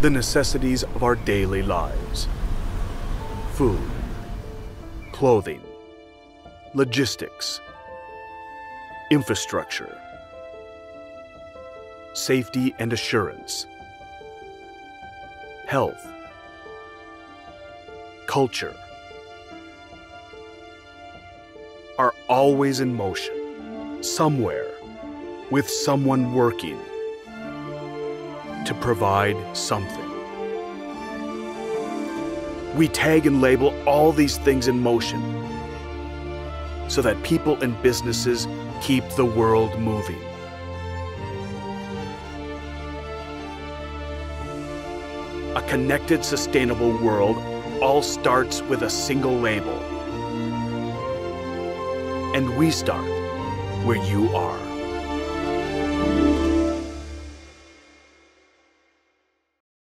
the necessities of our daily lives. Food, clothing, logistics, infrastructure, safety and assurance, health, culture are always in motion, somewhere, with someone working to provide something. We tag and label all these things in motion so that people and businesses keep the world moving. A connected, sustainable world all starts with a single label. And we start where you are.